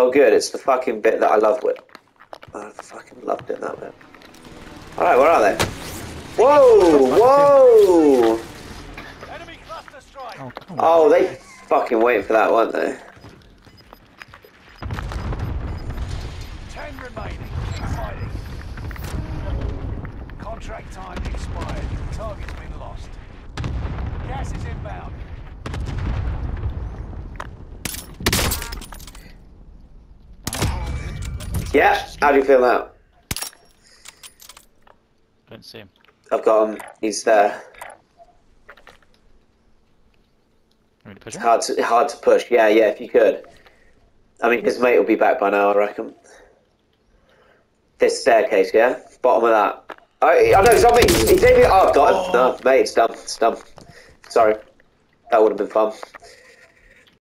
Oh, good. It's the fucking bit that I love with. Oh, I fucking love doing that bit. Alright, where are they? Whoa! Whoa! Enemy cluster strike. Oh. Oh, they fucking waiting for that, weren't they? Ten remaining. Fighting. Contract time expired. Yeah, how do you feel now? Don't see him. I've got him. He's there. Want me to push It's him? hard to hard to push. Yeah, yeah. If you could. I mean, his mate will be back by now. I reckon. This staircase, yeah. Bottom of that. Oh, I know. It's not me. He's in Oh, I've got him. Oh. No, mate, it's done. It's done. Sorry. That would have been fun.